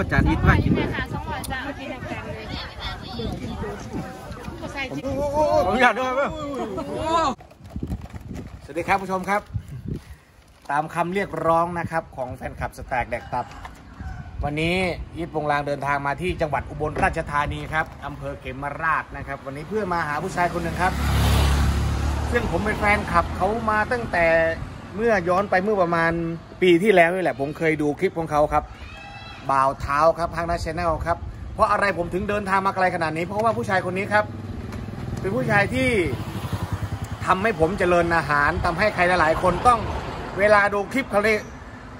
อาจารย์นิดว่ากินแม่ค่ะสองร้อยจ้ากินแพงเลยผมอยากด้วยเว้ยสวัสดีครับผู้ชมครับ ตามคำเรียกร้องนะครับของแฟนคลับสแต็กแดกตับ วันนี้ยิปวงลางเดินทางมาที่จังหวัดอุบลราชธานีครับอำเภอเขมราชนะครับ วันนี้เพื่อมาหาผู้ชายคนหนึ่งครับ ซึ่งผมเป็นแฟนคลับเขามาตั้งแต่เมื่อย้อนไปเมื่อประมาณปีที่แล้วนี่แหละ ผมเคยดูคลิปของเขาครับ บ่าวเท้าครับทางนาชแนลครับ เพราะอะไรผมถึงเดินทางมาไกลขนาดนี้ เพราะว่าผู้ชายคนนี้ครับ เป็นผู้ชายที่ทำให้ผมเจริญอาหารทำให้ใครหลายๆ คนต้องเวลาดูคลิปเขาเนี่ย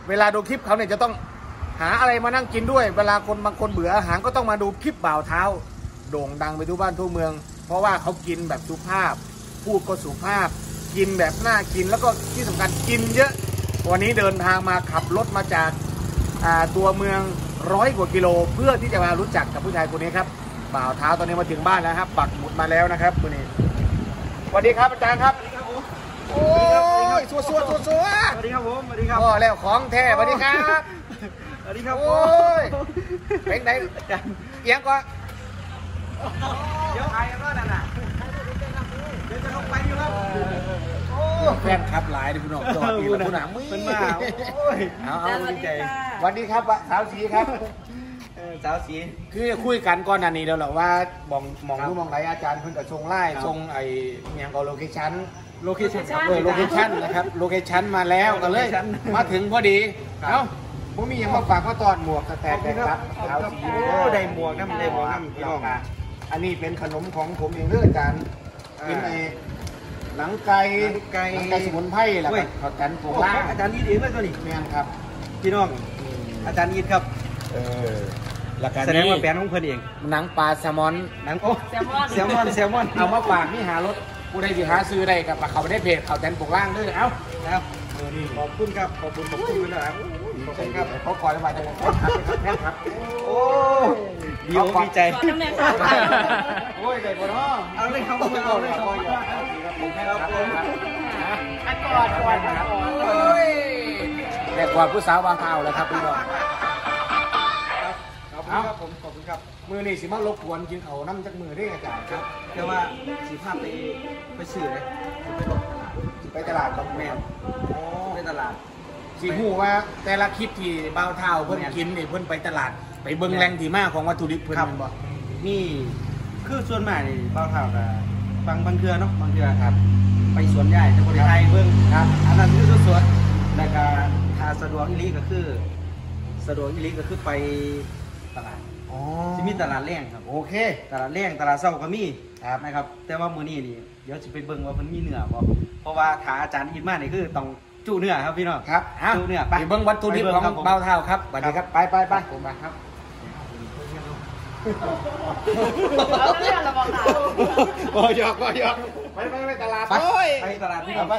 เวลาดูคลิปเขาเนี่ยจะต้องหาอะไรมานั่งกินด้วย เวลาคนบางคนเบื่ออาหารก็ต้องมาดูคลิปบ่าวเท้า โด่งดังไปทั่วบ้านทั่วเมือง เพราะว่าเขากินแบบสุภาพ พูดก็สุภาพ กินแบบน่ากินแล้วก็ที่สำคัญกินเยอะ วันนี้เดินทางมาขับรถมาจาก ตัวเมืองร้อยกว่ากิโล เพื่อที่จะมารู้จักกับผู้ชายคนนี้ครับบ่าวเท้าตอนนี้มาถึงบ้านแล้วครับ ปักหมุดมาแล้วนะครับคุณนี่สวัสดีครับอาจารย์ครับโอ้ยสัวสัวสัวสัวสวัสดีครับผมสวัสดีครับพ่อแล้วของแท้สวัสดีครับสวัสดีครับโอ้ยเป็นไหนอาจารย์เอียงก่อนเดี๋ยวใครก็นั่นน่ะเดี๋ยวจะลงไปอยู่ครับ แฟนครับหลายดิคุณน้องจอดดีแล้วคุณหนังมึงเป็นมาโอ้ยเอาเอาดีใจสวัสดีครับสาวสีครับเออสาวสีคือคุยกันก่อนหน้านี้แล้วแหละว่าบองมองครับรู้มองไรอาจารย์เพิ่นกับทรงไล่ครับทรงไอ้เมียงก็โลเคชั่นโลเคชั่นครับเออโลเคชั่นนะครับโลเคชั่นมาแล้วก็เลย Location มาถึงพอดีครับเอ้าผมมีหยังมาฝากมาตอนหมวกกระแตกแดงครับขอบคุณครับขาวสีโอ้ได้หมวกนะได้หมวกนะพี่น้องอันนี้เป็นขนมของผมเองเด้ออาจารย์อ่าเป็นไอ้ หนังไก่หนังไก่ หนังไก่สมุนไพรแหละเว้ครัยบเขาจันโปโอ้ล่าอาจารย์นิดเองเลยตัวนี้แม่นครับพี่น้องอืมอาจารย์นิดครับเออแล้วก็แสดงนี่ว่าแบรนด์ของเพิ่นเองหนังปลาแซลมอนหนังโอ้แซลมอนแซลมอนแซลมอนเอามาฝากนี่หารถผู้ใดสิหาซื้อได้กับเขาไม่ได้เพจเขาแตนปกล่างด้วยเอ้าครับเออนี่ขอบคุณครับ ขอบคุณขอบคุณนะครับขอบคุณครับเขาคอยมาจังเลยครับแม่ครับโอ้ดีอกดีใจขอตำแหน่งค่ะโอ้ยเด็กคนน้องเอาเลยครับเอาเอาเลเลยยคครัรับบ ผมครับผมครับอันก่อนก่อนก่อนโอ้ยเด็กว่าผู้สาววางเท้าแล้วครับพี่น้องขอบคุณครับผมขอบคุณครับ มือนี่สิมาลบกวนกินเขาน้ำจากมือได้อาจารย์ครับแต่ว่าสีภาพไปไปสื่อเลยไปลงตลาดไปตลาดกับแม่แม่โอ้ไปตลาดสีหูว่าแต่ละคลิปที่เบ้าเท้าเพิ่นกินนี่เพิ่นไปตลาด ไปเบิ่งแหล่งที่มากของวัตถุดิบเพิ่นครับแม่นบ่นี่คือส่วนมากนี่เบ้าเท่ากับ บางบางเทือเนาะบางเทือครับ ไปสวนใหญ่แต่คนไทยเบิ่งครับอันนั้นคือสวนๆแล้วก็ถ้าสะดวกอีหลีก็คือ สะดวกอีหลีก็คือไปตลาดอ๋อสิมีตลาดแรงครับ โอเค ตลาดแรงตลาดเช้าก็มีครับนะครับ แต่ว่ามื้อนี้นี่เดี๋ยวจะไปเบิ่งว่ามันมีเนื้อบ่เพราะว่าถ้าอาจารย์อินมานี่คือต้องจู้เนื้อครับพี่น้องครับอะจู้เนื้อไปเบิ้งวัตถุดิบของไปบิ่ครับผมเบ้าเท่าครับสวัสดีครับไปไปไปผมมาครับ เอาเรื่องระวังค่ะบอยอกบอยอกไปไปไปตลาดไปโอ้ยไปตลาดนี่เอาครับไป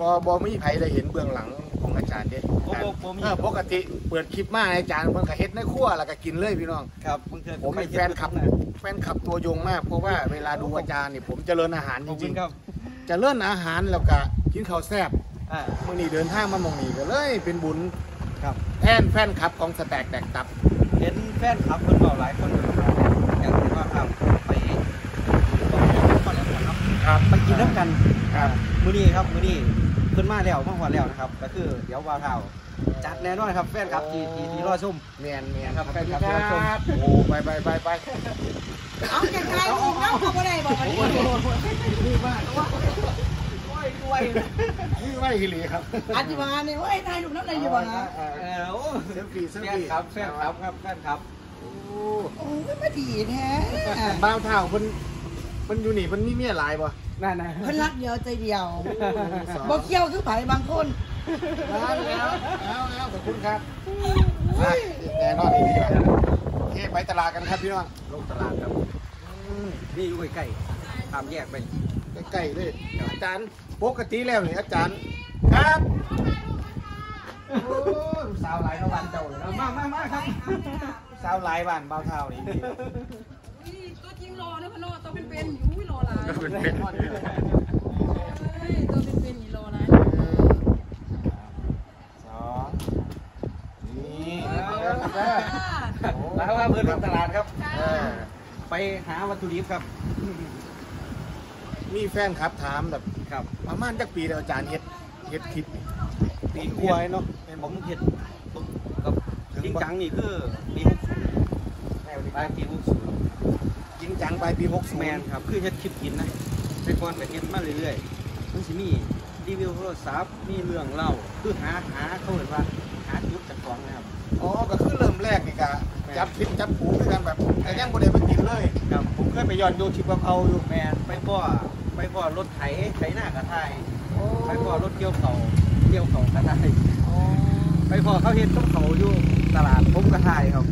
บอบอไม่มีใครได้เห็นเบื้องหลังของอาจารย์เด้โอ้โหบ่มีเออปกติเปิดคลิปมาอาจารย์เพิ่นก็เฮ็ดในครัวแล้วก็กินเลยพี่น้องครับบางเทื่อผมเป็นแฟนคลับแฟนคลับตัวยงมาก เพราะว่าเวลาดูอาจารย์นี่ผมเจริญอาหารขจอบคุริณงครับๆเจริญอาหารแล้วก็กินข้าวแซ่บอ่ามื่อนี้เดินทางมาหมองนี้ก็เลยเป็นบุญครับแทนแฟนคลับของสแต็กแดกตับ เห็นแฟนคลับเพิ่นบอกหลายคนอยากเห็นว่าครับไปก่อนแล้วก่อนเนาะ ครับไปกินน้ำกันครับมื้อนี้ครับมื้อนี้เพิ่นมาแล้วมาฮอดแล้วนะครับ ก็คือเดี๋ยววาวเท่าจัดแน่นอนครับแฟนคลับที่ที่ที่รอชมเมียนเมียนครับแฟนคลับแฟนคลับครับโอ้ไปไปไปไปเอาแกไกลอีกน้ำเขาก็ได้บอกวันนี้นี่มากนี่ไม่ฮิลีครับอธิบายนี่ว่าไอ้ไทยลูกน้ำในอยู่บ้างเออโอ้เซลฟี่เซลแฟนฟี่คลับแฟนคลับครับแฟนคลับโอ้โอ้ยไม่ดีแท้บ้าวเท่าเพิ่น เพิ่นอยู่นี่เพิ่นมีเมียหลายบ่นั่นนะเพิ่นรักเดียวใจเดียวบ่เคี่ยวคือไผบางคนเอาแล้วเอาแล้วขอบคุณครับไปแน่นอนอีกทีโอเคไปตลาดกันครับพี่น้องลงตลาดครับนี่อยู่ใกล้ๆตามแยกไปใกล้ๆเลยอาจารย์ปกติแล้วนี่อาจารย์ครับโอ้ยสาวหลายเท่าบ้านเจ้าเลยเอาเนาะมามามาครับสาวหลายบ้านบ้าวเท่านี่ ตัวจริงรอนะพะโนตัวเป็นๆอุ้ยรอหลายเป็นเป็น เฮ้ยตัวเป็นๆนี่รอหลายสองนี่แล้วว่าเพื่อนทำตลาดครับเออไปหาวัตถุดิบครับ มีแฟนครับถามแบบครับ ประมาณจักปีแล้วอาจารย์เฮ็ดเฮ็ดคลิปนี่ปีกล้วยเนาะผมเห็ดกับจริงจังนี่คือปีหกศูนย์ปลายปีหกศูนย์จริ งจังไปปี60แมนครับ คือเฮ็ดคลิปกินนะไปก่อนไปเฮ็ดมาเรื่อยๆมันสิมีรีวิวโทรศัพท์มีเรื่องเล่าคือหาหาเขาเรียกว่าหาจุดจากของนะครับอ๋อก็คือเริ่มแรกนี่ก็จับผิดจับผูด้วยกันแบบแต่ยังบ่ได้ไปกินเลยครับผมเคยไปย้อนดูคลิปกับเขาอยู่แมนไปพ่อไปพ่อรถไถไถหน้ากระทายไปพ่อรถเกี่ยวเขาเกี่ยวเขากระทายไปพ่อเขาเฮ็ดกับเขาอยู่ตลาดผมกระทายครับ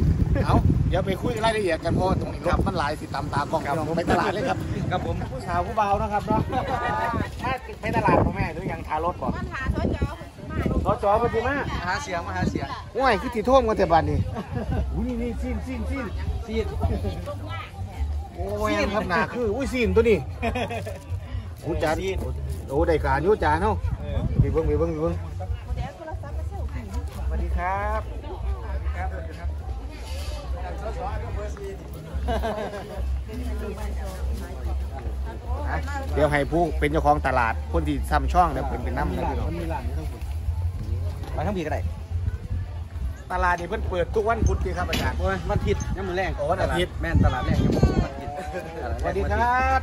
เอา เดี๋ยวไปคุยรายละเอียดกันเพราะว่าตรงนี้รถมันหลายสิตามตากล้องพี่น้องไปตลาดเลยครับครับผมผู้สาวผู้เบานะครับเนาะถ้าไปตลาดพ่อแม่หรือยังทารถบ่ปัญหาซอจอคุณมารถจอปฏิมามาหาเสียงมาหาเสียงห่วยคือที่ท่วมกันแต่บัดนี้อุ้ยนี่นี่ซีนซีนซีนซีดโอ้ยครับหนาคืออุ้ยซีนตัวนี้หูจานโอ้ได้การอยู่จานเนาะมีเบิ้งมีเบิ้งมีเบิ้งสวัสดีครับครับ เดี๋ยวให้ผู้เป็นเจ้าของตลาดคนที่ซ้ำช่องเดี๋ยวเป็นเป็นน้ำนะพี่น้องมันมีร้านอยู่ทั้งหมดไปทั้งปีก็ได้ตลาดนี่เพิ่นเปิดทุกวันพุธดีครับอาจารย์โอ้ยวันอาทิตย์ยังมือแรงโอ้วันอาทิตย์แม่นตลาดแรกยังมือวันอาทิตย์สวัสดีครับ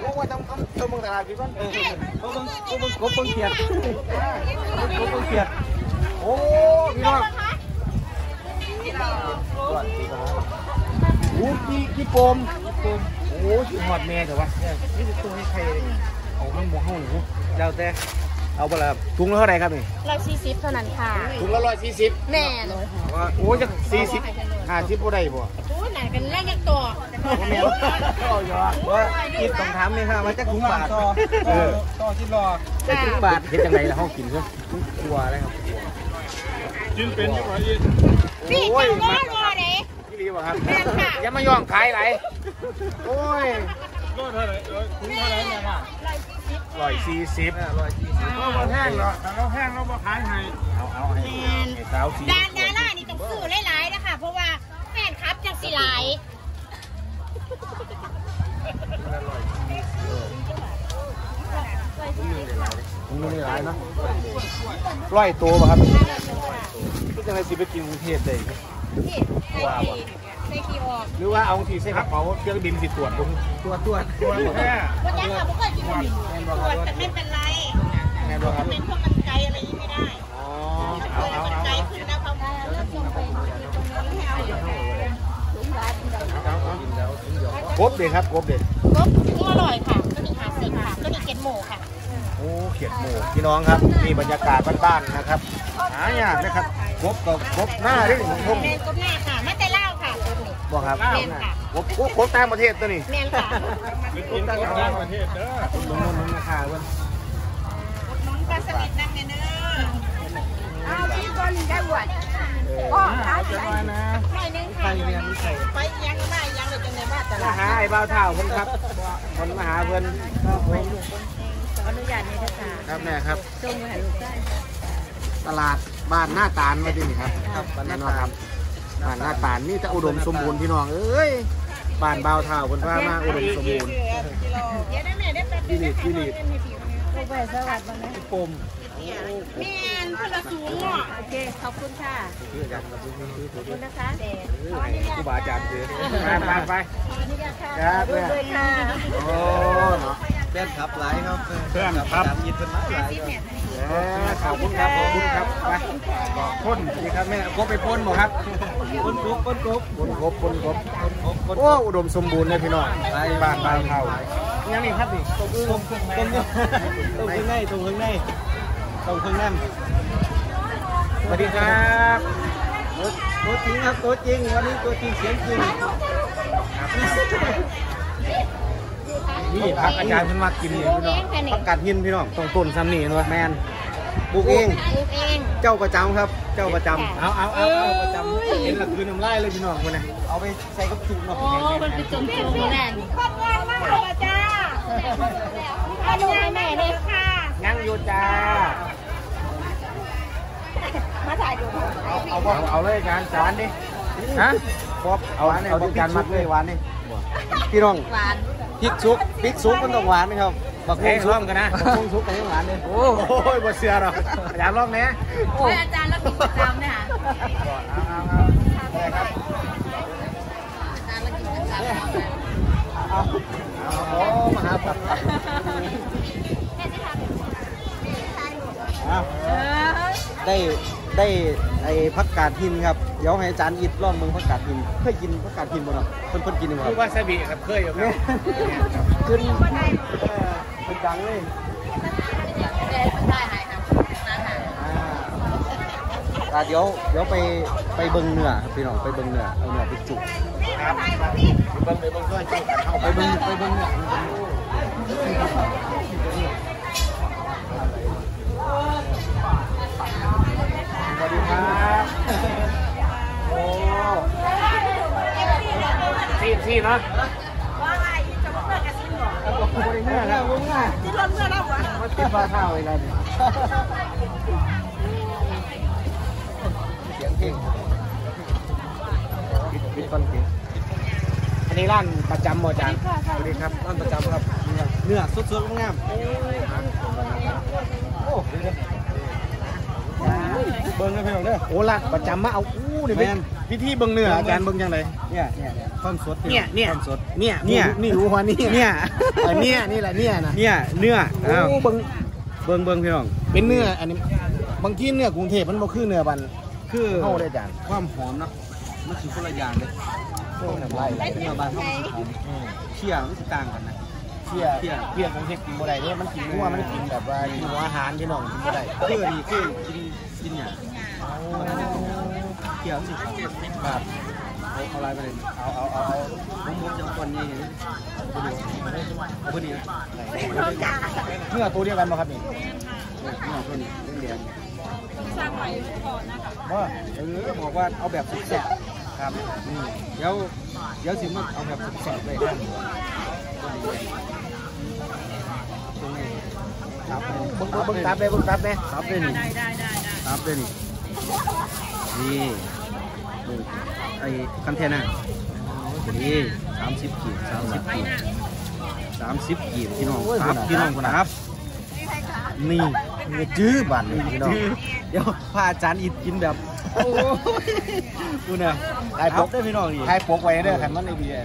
โอ้ว่าต้องต้องต้องมึงตลาดพี่ก่อนเออโอ้เบิ่งโอ้เบิ่งกบเบิ่งเขียดกบเบิ่งเขียดโอ้พี่น้อง โอ้กี่กี่ปมโอ้ชิหอดแม่เถอะวะนี่คือตัวให้ใครเลยเอามันหมูห้องหนูแล้วแต่เอาบ่ล่ะครับถุงละเท่าไหร่ครับนี่ร้อยสี่สิบเท่านั้นค่ะถุงละร้อยสี่สิบแม่นว่าโอ้จะสี่สิบห้าสิบบ่ได้บ่อู้ไหนเป็นแรกยังตัวบ่แม่นก็ยอว่าคิดต้องถามนี่ครับว่าจักถุงบาทเออต่อที่รอจักถุงบาทเฮ็ดจังไดล่ะเฮากินเนาะกลัวอะไรครับ พี่โอ้ยเจ้ามาล้อรอเด้พี่ดีบ่ครับแม่นค่ะอย่ามาย่องขายหลายโอ้ยร้อยสี่สิบร้อยสี่สิบแห้งเหรอแต่เราแห้งเราบ่ขายให้เอาเอาให้ให้สาวสีดานดารานี่ต้องซื้อหลายๆนะคะเพราะว่าแฟนคลับจังสิหลายผมมีหลายเนาะร้อยตัวป่ะครับ ก็จะไงสิไปกินกรุงเทพได้พี่ใส่ขี้ใส่ขี้ออกหรือว่าเอาทีใส่กระเป๋าเครื่องบินสิตรวจลงตัวตัวตัวแค่วันนี้ค่ะพวกเคยกินบินตรวจแต่ไม่เป็นไรแม่นบ่ครับเป็นพวกมันไกลอะไรนี้ไม่ได้อ๋อเอาเอามันเอาไกลขึ้นนะเขาแล้วส่งไปที่ตรงนี้ให้เอากบเด็ครับกบเด็ก็ก็อร่อยค่ะก็มีหาสิบค่ะก็มีเก็ดหมูค่ะโอ้เขียดหมูพี่น้องครับนี่บรรยากาศบ้านๆนะครับหายากนะครับกบกับกบหน้าที่ผมแมนก็แม่ค่ะไม่แต่เล่าค่ะตัวนี้บอกครับแมนค่ะกบกบกบต่างประเทศตัวนี้แมนค่ะกินต่างประเทศเด้อลงลงลงราคาเว้ยน้องปลาสลิดนั่งเนี่ยเนอะเอาพี่ก้อนได้หวดเออเอาจะมานะหน่อยนึงค่ะไปยังไม่ยังเลยจังเลยว่าแต่มาละหาไอ้บ่าวเท่าคนครับคนมาหาเพื่อนครับผมขออนุญาตนี่นะจ๊ะครับแม่ครับจงให้ลูกได้ ตลาดบ้านหน้าตาลมาที่นี่ครับครับบ้านหน้าแน่นอนตาลครับบ้านหน้าตาลนี่จะอุดมสมบูรณ์พี่น้องเอ้ยบ้านบ่าวเท่าคนว่ามาอุดมสมบูรณ์เดี๋ยวได้แม่ได้แป๊บนึงนะคะพี่ลิดลูกไปสวัสดีนะปมแม่นคนละสูงอะโอเคขอบคุณค่ะคืออาจารย์ครับขอบคุณนะคะครูบาอาจารย์คือไปไปไปขออนุญาตค่ะครับแม่ด้วยค่ะโอ้เนาะแฟนครับหลายครับแฟนครับตามยินเป็นหลายหลายครับเอ้ย ขอบคุณครับขอบคุณครับไปพ่นนี่ครับแม่กบไปพ่นบ่ครับคนกบคนกบพ่นกบพ่นกบคนกบคนโอ้อุดมสมบูรณ์เลยพี่น้องบ้านบ้านเท่ายังนี่ครับนี่ตรงตรงตรงตรงข้างในตรงข้างในตรงข้างในสวัสดีครับตัวจริงครับตัวจริงวันนี้ตัวจริงเสียงจริง นี่พักอาจารย์เพิ่นมากินนี่พี่น้องผักกาดหินพี่น้องตรงต้นซ้ำนี่เนาะแมนปลูกเองปลูกเองเจ้าประจำครับ เจ้าประจำเอาเอาเอาเอาประจำเห็นหลักคือน้ำลายเลยพี่น้องคนนี้เอาไปใส่กับจุกเนาะโอ้มันเป็นจมจมแน่นคนงานมากเลยจ้าเอาดูให้แม่เลยค่ะยังอยู่จ้ามาถ่ายดูเอาเอาเอาเลยอาจารย์จานดิฮะป๊อปเอาหวานเนี่ยเอาป๊อปที่พริการกมัซุดกเลเลยยหวานนี่พี่น้องหวาน พริกซุกพริกซุกมันต้องหวานไหมครับบักเฮ้ฮยงซุร่กวมกันนะบักฮงซุกก็ยังหวานเลยโอ้โหบ่เสือหรอกอยากลองเนี้ยโอ้ยอาจารย์แล้วกินประจำเนี่ยค่ะเอาเอาเอาอะไรครับอาจารย์แล้วกินประจำเอาโอ้มาหาผัดผัดอ้าวได้ ได้ไอ้ผักกาดหินครับเดี๋ยวให้อาจารย์อิดลองมึงผักกาดหินเคยกินผักกาดหินบ่เนาะเพิ่นเพิ่นกินบ่คคืรัอบวาซาบิครับเคยอยู่ครับขึ้นเออเป็นดังเลยแม่สุดท้ายหายครับร้านหายอ่าอ่าเดี๋ยวเดี๋ยวไปไปเบิ่งเนื้อครับพี่น้องไปเบิ่งเนื้อเอาเนื้อไปจุกครับเบิ่งเลยเบิ่งด้วยจุกันเข้าไปเบิ่งไปเบิ่งเนื้อ วัสดีครับโอ้ซีซีเนาะว่าไงจะมาเปิดกระซิบบอกครับผมบริเมื่อครับที่รถเมื่อเราวะมาติดฟ้าเท้าอะไรเนี่ยเสียงเพลงปิดปิดฟันเพลงอันนี้ร้านประจำหมดจานสวัสดีครับร้านประจำครับเนื้อสดๆงามๆโอ้ เดี๋ยวๆเบิ่งนะพี่น้องเด้อโอ้ร้านประจำมาเอาอู้นี่แม่เป็นนพิธีเบิ่งเนื้ออาจารย์เบิ่งยังไงเนี่ยเนี่ยเนี่ยความสดพี่เนี่ยเนี่ยความสดเนี่ยเนี่ยนี่รู้ว่านี่เนี่ยเออเนี่ยนี่แหละเนี่ยนะเนี่ยเนื้ออ้าวโอ้เบิ่งเบิ่งเบิ่งพี่น้องเป็นเนื้ออันนี้บางทีเนื้อกรุงเทพมันบ่คือเนื้อบันคือเข้าได้จานความหอมเนาะมันคือคนละอย่างเลยโอ้น้ำลายไหลเป็นเนื้อบานเขามันสิหอมอืมเชี่ยมันสิต่างกันนะเพี้ยเพี้ยเพี้ยกรุงเทพกินบ่ได้เด้มันกินหัวมันกินแบบว่ากินหัวอาหารที่น้องกินบ่ได้คือนี่คือกิน กินเนี่ยเกี่ยวสิครับเอาเอาอะไรไปเลยเอาเอาเอาเอาผมผมจะเอาคนนี้เอาคนนี้นะเนื้อตัวเดียวกันบ่ครับนี่นี่เอาคนนี้เลี้ยงสร้างใหม่ก่อนนะคะๆว่าเออบอกว่าเอาแบบสุดแสบครับอืมเดี๋ยวเดี๋ยวสิมาเอาแบบสุดแสบเลยครับตรงนี้ครับเบิ่งเบิ่งเบิ่งตับเลยเบิ่งตับเลยครับเลยนี่ได้ได้ได้ ได้ครับเลยนี่นี่ดูไอ้คันเทน่านี่สามสิบกีบสามสิบกีบสามสิบกีบพี่น้องครับพี่น้องคนนะครับนี่นี่จื้อบันนี่พี่น้องเดี๋ยวพาอาจารย์อิดกินแบบโอ้ยดูเนี่ยถ่ายปครักบได้พี่น้องนี่ถ่ายปกไว้เด้อคันมันไอ้เบียร์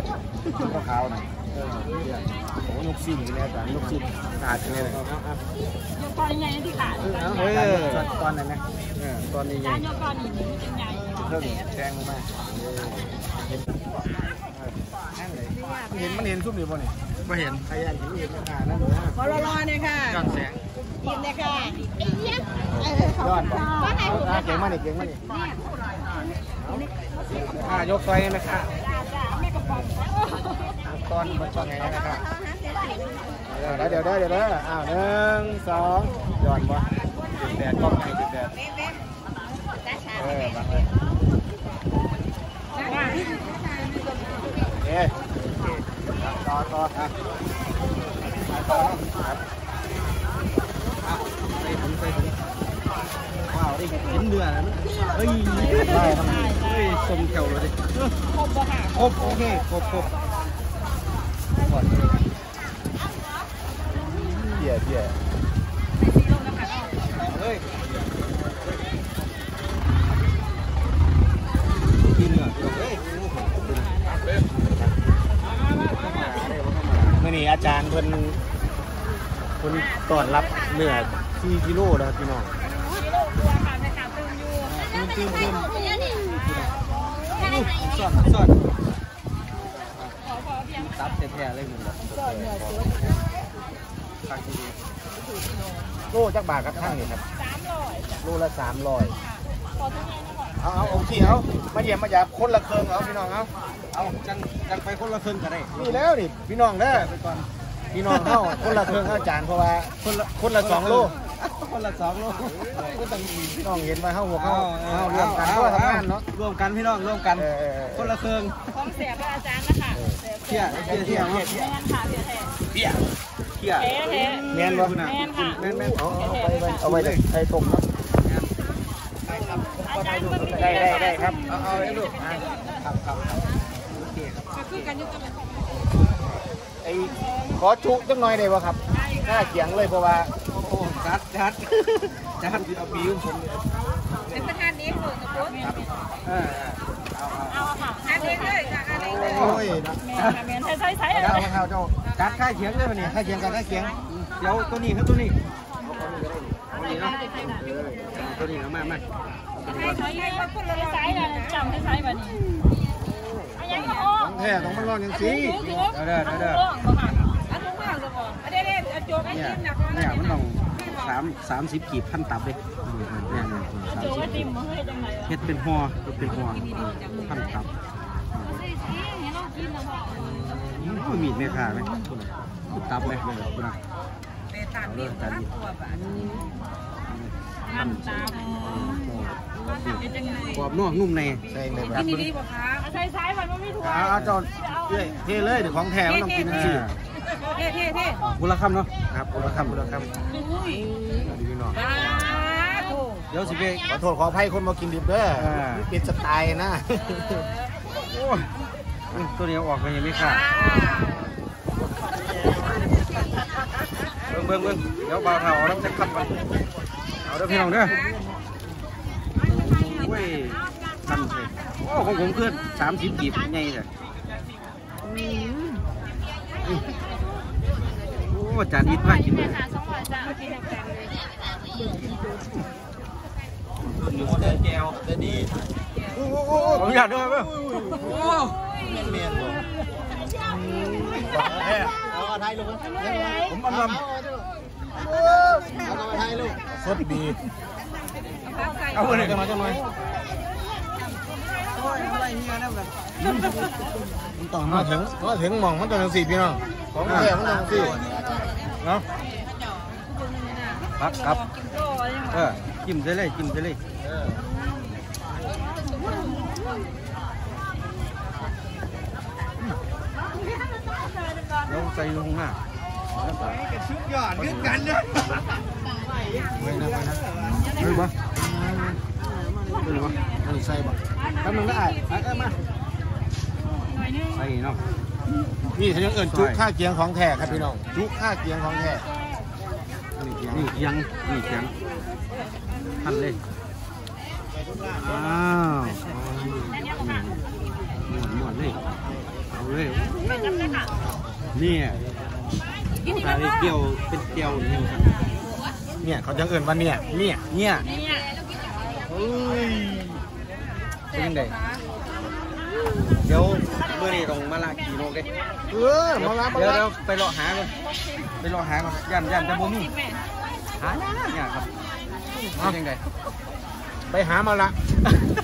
ขาวๆหน่อยเออ โอ้ยกซิ่งนี่อาจารย์ยกซิ่งขาดเลยยกก้อนใหญ่ที่ขาดเออตอนนั้นนะตอนนี้ไงจานยกก้อนอีกนี่เป็นใหญ่เพิ่งแทงลงมาเห็นเห็นมันเห็นซุ่มอยู่ป่ะนี่ไม่เห็นใครอยากเห็นเห็นราคานั่นนะขอรอๆเนี่ยค่ะย้อนแสงกินเนี่ยค่ะยอดป่ะอ่าเก่งมากนี่เก่งมากนี่อ่ายกซอยไหมคะ ตอนมันตอนไงนะครับเดี๋ยวเดี๋ยวเดี๋ยวเดี๋ยวอ้าวหนึ่งสองย้อนป่ะจุดแดดกล้องไงจุดแดดเออบางเลยเอ๊ะต่อต่ออะต่อครับใส่ถุงใส่ถุงว้าวได้เห็นเดือดแล้วนะเฮ้ยเฮ้ยทรงเก่าเลยดิครบบ่ค่ะครบโอเคครบครบ ก่อนเดี๋ยวเดี๋ยวเฮ้ยกินเหรอเฮ้ยเมื่อนี้อาจารย์เพิ่นเพิ่นต้อนรับเนื้อ4กิโลแล้วพี่น้องกิโลกลัวค่ะแม่ค้าตึงอยู่ตึ้มตึ้มตึ้มสอดสอดขอขอเพียง ตับแท้ๆเลยมึงแบบตักดีโลจักบาทครับท่านนี่ครับสามร้อยโลละ300ขอทุกอย่างนะก่อนเอาเอาโอเคเอามาเยี่ยมมาหยาบคนละเครื่องเอาพี่น้องเอาเอาจังจังไปคนละครึ่งก็ได้นี่แล้วนี่พี่น้องเด้อไปก่อนพี่น้องเฮาคนละเครื่องเอาอาจารย์เพราะว่าคนละคนละ2โลคนละสองโลก็ต้องพี่น้องเห็นว่าเฮาหัวเฮาเฮารวมกันเพราะว่าทำงานเนาะรวมกันพี่น้องรวมกันเออคนละครึ่งของเสียกับอาจารย์นะคะเที่ยเที่ยเที่ยเที่ยแม่นค่ะเสียแท้เที่ยเที่ยแท้แท้แม่นบ่แม่นค่ะแม่นแม่นเอาเอาไปไว้เอาไว้เลยใส่ต้มเนาะไอ้ได้ได้ได้ครับเอาเอาเลยลูกอะครับครับครับโอเคครับก็คือกันอยู่กับไอ้ขอจุจังหน่อยได้ป่ะครับหน้าเขียงเลยเพราะว่าโอ้โหจัดจัดจัดเอาปีของผมเป็นประธานนี้คือกับรถ เออเอาเอาอันนี้เลยค่ะอันนี้เลยโอ้ยนะแม่ใช้ใช้เอาเอาเอาเจ้าจัดค่าเขียงเลยวันนี้ค่าเขียงกับค่าเขียงเดี๋ยวตัวนี้คือตัวนี้ตัวนี้เนาะตัวนี้เอามามาใช้ใช้ว่าคนละใช้นะจำให้ใช้แบบนี้อันยังก็อ้อของแท้ต้องมันร้อนอย่างสีเดี๋ยวเดี๋ยวเดี๋ยวอ้องบ่ค่ะอันนู้นมากเลยบ่อันนี้เนี่ยโจกไอ้เนี่ยยิ้มนะเนี่ยมันต้อง สามสามสิบกีบขั้นตับเลยเนี่ยเนี่ยสามโจสิบว่าติมมันเฮ็ดจังได๋เฮ็ดเป็นห่อเฮ็ดเป็นห่อขั้นตับอืมมีดไม่ขาดไหมตับไหมเลยคุณนะเตตันนี่ตันตัวบ้านขั้นตามกรอบนอกนุ่มในใช่เลยคกิรับนดีๆบ่คะใช้ใช้มันไม่ถูกเอาเอาเจ้าเอ้ยเทเลยเดี๋ยวของแท้มันต้องกินสิ เท่เท่เท่คุณละคำเนาะครับคุณละคำคุณละคำอุ้ยดีพี่น้องบ้าโถเดี๋ยวสิไปขอโทษขออภัยคนมากินดิบเด้อเป็นสไตล์นะโอ้ยตัวนี้เอาออกไปยังไม่ขาดเบิ่งเบิ่งเบิ่งเดี๋ยวเบาเท่าเอาน้ำจะขับไปเอาเด้อพี่น้องเด้อโอ้ยทันเลยโอ้ของผมเพื่อนสามสิบกีบไงเลยโอ้ จานนี้พากินเลยสองร้อยจ้ะเมื่อกี้แพงเลยขออนุญาตด้วยเปล่าเอาไทยลูกผมอำลเอาไทยลูกสดดีำเอาเลยจะมาจะมามันต้อง มาถึงมาถึงมองมันต้องสี่พี่น้องของแท้มันต้องสี่เนาะครับครับกินโตยังเออจิ้มได้เลยจิ้มได้เลยเราใส่ลงหน้าไม่นะไม่นะเฮ้ยมาเฮ้ ยมาเออใส่บ่แป๊บนึงนะไอ้ไอ้เอ้ยมาใส่เนาะนี่เขายังเอิ่นจุค่าเกียงของแท้ครับพี่น้องจุค่าเกียงของแท้นี่เคียงนี่เคียงทันเลยอ้าวหมวนหมวนเลยเอาเลยนี่ตาเกี่ยวเป็นเกี่ยวนี่ครับเนี่ยเขายังเอิ่นว่าเนี่ยเนี่ยเนี่ยเนี่ย เอ้ยเป็นยังไงเดี๋ยวเมื่อนี้ต้องมาลากี่โมงเด้เออมารับมาเดี๋ยวรัเดี๋ยวบไปรอหาก่อนไปรอหาก่อนยันยันจะบ่มีหาเนี่ยครับเป็นยังไงไปหามาละ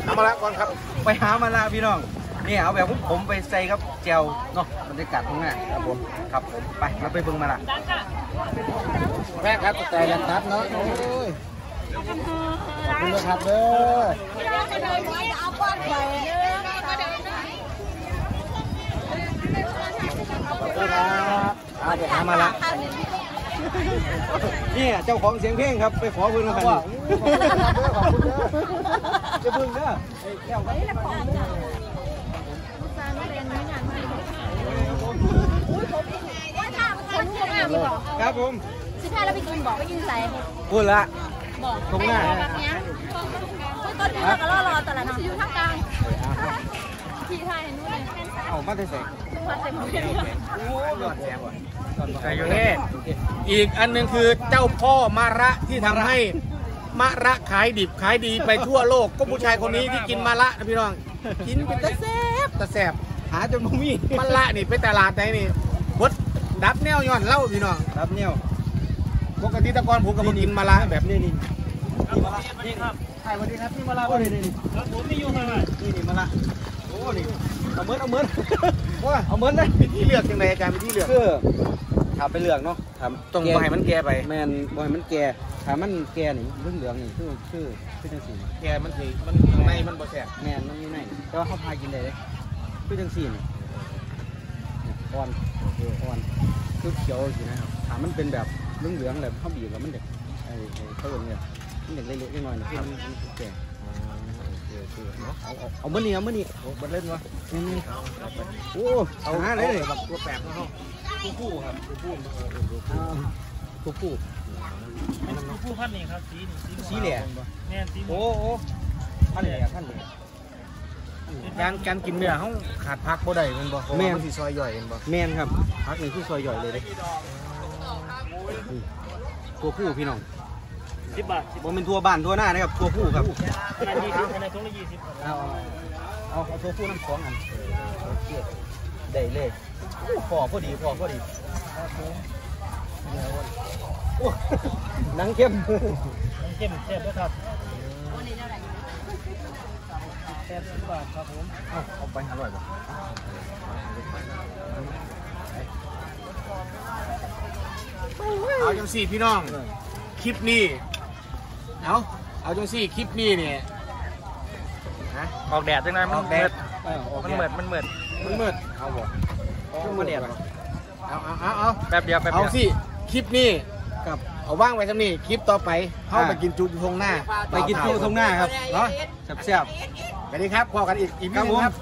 หามาละก่อนครับ ไปหามาลาพี่น้องนี่เอาแบบผมไปใส่ครับแจวเนาะบรรยากาศตรงหน้าครับผมครับผมไปเราไปเบิ่งมาละดังค่ะแรกครับแต่ยันตัดเนาะโอ้ย ขอบคุณนะครับเด้อก็เดินนี่เอาป้อนไปเด้อก็เดินได้ขอบคุณครับเอาไปหามาละนี่เจ้าของเสียงเพลงครับไปขอเพิ่นกันขอบคุณครับขอบคุณเด้อจะเพิ่งเด้อว่าถ้าคนพวกนี้มีบอกครับผมสิพาเราไปกินบอกไปกินใส่พูดละ ตรงหน้าแบบเนี้ยคือต้นนี้เราก็รอรอแต่ละน้องอยู่ทางกลางพี่ไทยนู่นเลยเอามาได้ใส่มาเต็มเลยโอ้ยอดแซ่บว่ะไก่โยเน่อีกอันหนึ่งคือเจ้าพ่อมาระที่ทำให้มะระขายดิบขายดีไปทั่วโลก ก็ผู้ชายคนนี้ที่กินมะระนะพี่น้อง กินเป็นตะแซบตะแซบหาจนบ่มีมะระนี่ไปตลาดไหนนี่บดดับแนวย้อนเหล่าพี่น้องครับเนี่ย ปกติแตะกอนผมก็มากินมะระแบบนี่นี่นี่ครับถ่ายสวัสดีครับนี่มาลาบ่นี่นี่ครับผมมีอยู่ข้างหน้านี่นี่มาละโอ้นี่เอาเมิดเอาเมิดว่าเอาเมิดเลยวิธีเลือกยังไงอาจารย์วิธีเลือกคือถามไปเลือกเนาะถามต้องบ่ให้มันแก่ไปแมนบ่ให้มันแก่ถามมันแก่นี่เรื่องเหลืองนี่คือคือคือจังซี่แก่มันสิมันข้างในมันบ่แซ่บแมนมันมีในแต่ว่าเขาพากินได้เลยคือจังซี่นี่เนี่ยอ่อนเอออ่อนคือเขียวสินะครับถามมันเป็นแบบ เหลืองๆแบบเขาบีบแล้วมันเด็กไอ้ไอ้เขาเรียกเนี่ยมันเด็กเล็กๆน้อยๆนี่คือมันมันแก่อ๋อเอาเอาเอามื่อนี้เอามื่อนี้โอ้มันเล่นวะนี่โอ้เอาหาเลเลยยแบบตัวแปลกนะเขาตัวผู้ครับตัวผู้ตัวผู้ผู้พันนี่ครับสีนี่สีสีเหลี่ยแม่นสีโอ้โอ้ท่านเนี่ยท่านเนี่ยการการกินเนื้อเขาขาดพักบ่ได้แมันบ่เพราะแม่ว่านมันสิซอยย่อยแมันบ่แมนครับพักหนึ่งคือซอยย่อยเลยเด้นี่ ตัวผู้พี่น้องสิบบาทสิบบ่เป็นตัวบ้านตัวหน้านะครับตัวผู้ครับอันละยี่สิบอันละถุงละยี่สิบครับเอาเอาเอาตัวผู้น้ำสองอันโอเคได้เลยโอ้พอพอดีพอพอดีโอ้หนังเข้มน้ำเข้มแซ่บด้วยครับแซ่บสิบบาทครับผม เอาเอาไปอร่อยบ่ เอาจังสี่พี่น้อง คลิปนี้ เอาเอาจังสี่คลิปนี้เนี่ยฮะออกแดดจังไงอมัอนกแดเมืดดเออโอมันเคเมืดมันเมืดมันมืดเอาบ่เครื่องมาแดดเหรอเอาเอาเอาเอาแป๊บเดียวแป๊บเอาเดียวสิคลิปนี้กับเอาว่างไว้สักนี่คลิปต่อไปเข้าอ่าไปกินจุดทงหน้า ไปกินเที่ยวตรงหน้าครับเนาะแซ่บสวัสดีครับพอกันอีกอีกๆนิดนึงครับ